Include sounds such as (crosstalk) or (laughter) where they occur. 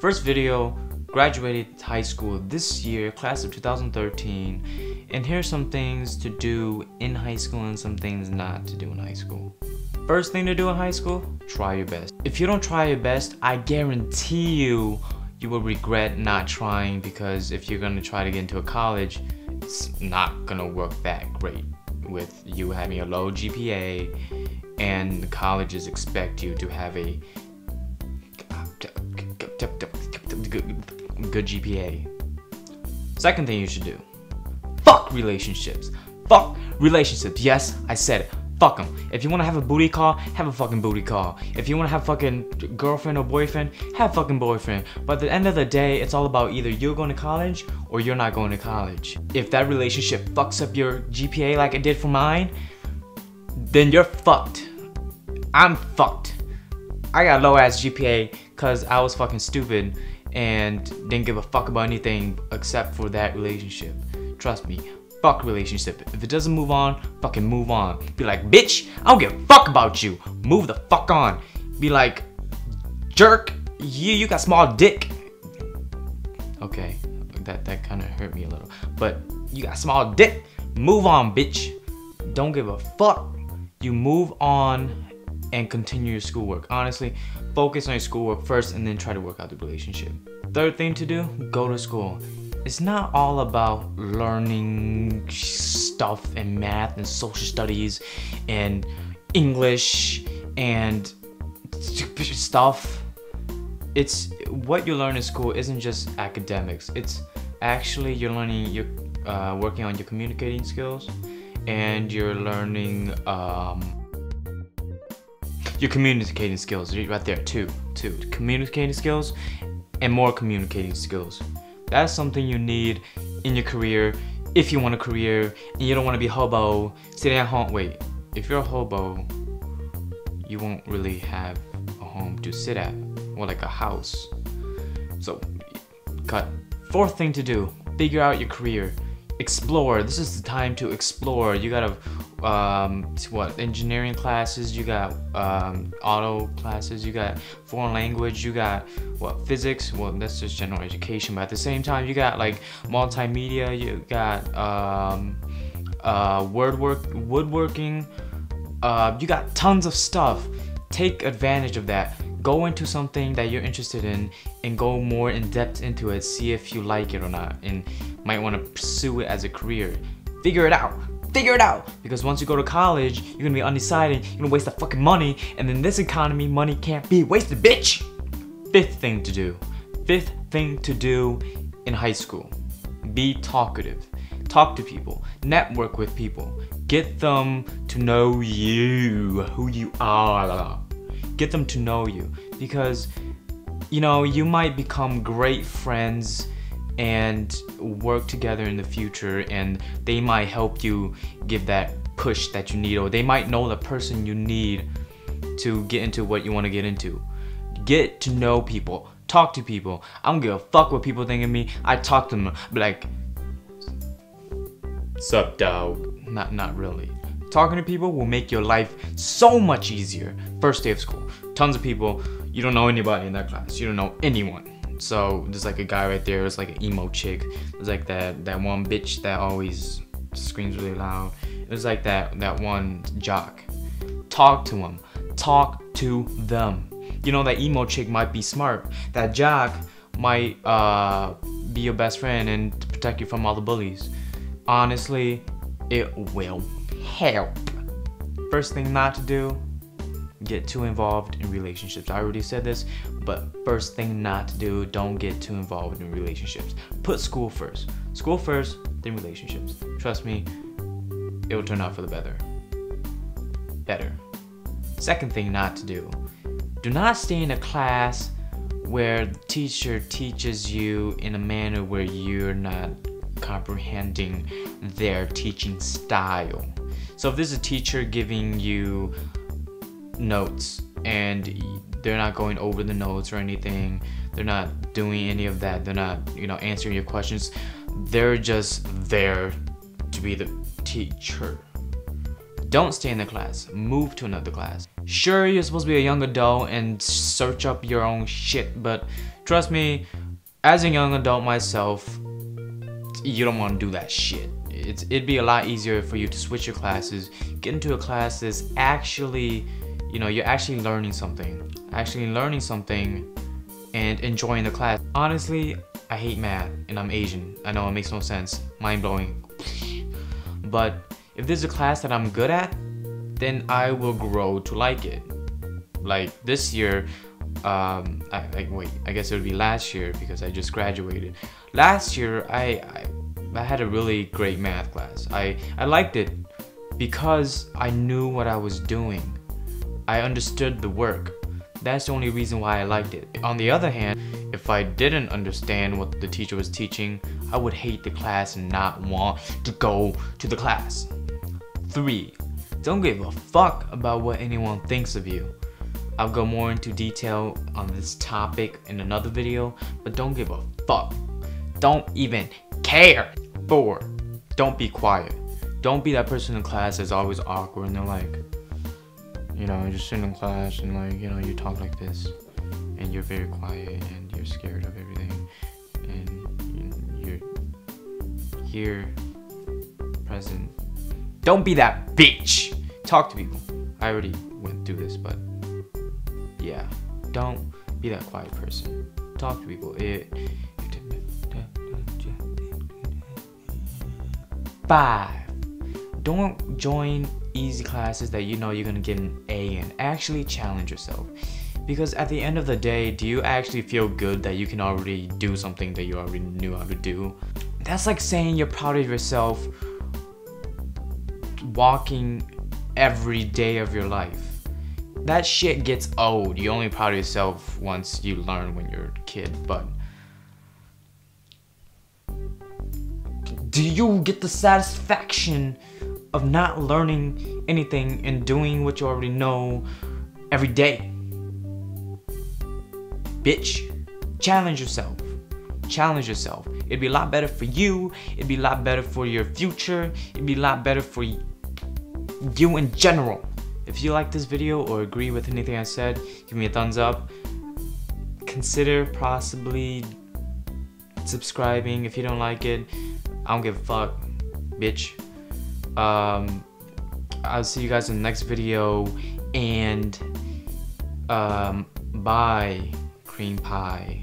First video, graduated high school this year, class of 2013, and here's some things to do in high school and some things not to do in high school. First thing to do in high school, try your best. If you don't try your best, I guarantee you, you will regret not trying because if you're gonna try to get into a college, it's not gonna work that great with you having a low GPA and the colleges expect you to have a good GPA. Second thing you should do, fuck relationships. Fuck relationships. Yes, I said it. Fuck them. If you want to have a booty call, have a fucking booty call. If you want to have fucking girlfriend or boyfriend, have fucking boyfriend. But at the end of the day, it's all about either you're going to college or you're not going to college. If that relationship fucks up your GPA like it did for mine, then you're fucked. I'm fucked. I got low ass GPA because I was fucking stupid and didn't give a fuck about anything except for that relationship. Trust me, fuck relationship. If it doesn't move on, fucking move on. Be like, bitch, I don't give a fuck about you. Move the fuck on. Be like, jerk, you you got small dick. Okay, that that kind of hurt me a little. But you got small dick. Move on, bitch. Don't give a fuck. You move on and continue your schoolwork. Honestly, focus on your schoolwork first and then try to work out the relationship. Third thing to do, go to school. It's not all about learning stuff and math and social studies and English and (laughs) stuff. It's what you learn in school isn't just academics. It's actually you're learning you're uh, working on your communicating skills and you're learning um, your communicating skills right there too too. Communicating skills and more communicating skills. That's something you need in your career if you want a career and you don't want to be hobo. Sitting at home wait if you're a hobo you won't really have a home to sit at or like a house. So cut. Fourth thing to do figure out your career. Explore. This is the time to explore. You gotta um, what engineering classes you got um, auto classes you got foreign language you got what physics? Well that's just general education but at the same time you got like multimedia you got um, uh, word work woodworking uh, you got tons of stuff. Take advantage of that. Go into something that you're interested in and go more in depth into it see if you like it or not and might want to pursue it as a career. Figure it out Figure it out. Because once you go to college, you're gonna be undecided, you're gonna waste the fucking money, and in this economy, money can't be wasted, bitch! Fifth thing to do. Fifth thing to do in high school. Be talkative. Talk to people. Network with people. Get them to know you, who you are. Get them to know you. Because, you know, you might become great friends and work together in the future and they might help you give that push that you need or they might know the person you need to get into what you want to get into. Get to know people talk to people. I don't give a fuck what people think of me i talk to them like sup dog not not really. Talking to people will make your life so much easier. First day of school tons of people you don't know anybody in that class you don't know anyone so there's like a guy right there. It's like an emo chick. There's like that that one bitch that always screams really loud. It was like that that one jock. Talk to him. Talk to them. You know that emo chick might be smart. That jock might uh, be your best friend and protect you from all the bullies. Honestly, it will help. First thing not to do get too involved in relationships. I already said this, but first thing not to do, don't get too involved in relationships. Put school first. School first, then relationships. Trust me, it will turn out for the better. Better. Second thing not to do, do not stay in a class where the teacher teaches you in a manner where you're not comprehending their teaching style. So if there's a teacher giving you notes and they're not going over the notes or anything they're not doing any of that they're not you know answering your questions they're just there to be the teacher Don't stay in the class. Move to another class. Sure, you're supposed to be a young adult and search up your own shit, but trust me, as a young adult myself, you don't want to do that shit. It's, it'd be a lot easier for you to switch your classes, get into a class that's actually, you know, you're actually learning something, actually learning something and enjoying the class. Honestly, I hate math and I'm Asian. I know it makes no sense. Mind blowing. (laughs) But if there's a class that I'm good at, then I will grow to like it. Like this year, um, I, I wait, I guess it would be last year because I just graduated. Last year, I, I, I had a really great math class. I, I liked it because I knew what I was doing. I understood the work. That's the only reason why I liked it. On the other hand, if I didn't understand what the teacher was teaching, I would hate the class and not want to go to the class. 3. Don't give a fuck about what anyone thinks of you. I'll go more into detail on this topic in another video, but don't give a fuck. Don't even care. 4. Don't be quiet. Don't be that person in class that's always awkward and they're like, you know, just sitting in class and like, you know, you talk like this and you're very quiet and you're scared of everything and you're here, present. Don't be that bitch. Talk to people. I already went through this, but yeah, don't be that quiet person. Talk to people. It, Five. Don't join easy classes that you know you're gonna get an A in. Actually challenge yourself. Because at the end of the day, do you actually feel good that you can already do something that you already knew how to do? That's like saying you're proud of yourself walking every day of your life. That shit gets old. You only proud of yourself once you learn when you're a kid, but do you get the satisfaction of not learning anything and doing what you already know every day. Bitch, challenge yourself. Challenge yourself. It'd be a lot better for you. It'd be a lot better for your future. It'd be a lot better for you in general. If you like this video or agree with anything I said, give me a thumbs up. Consider possibly subscribing if you don't like it. I don't give a fuck, bitch. Um, I'll see you guys in the next video, and um, bye, cream pie.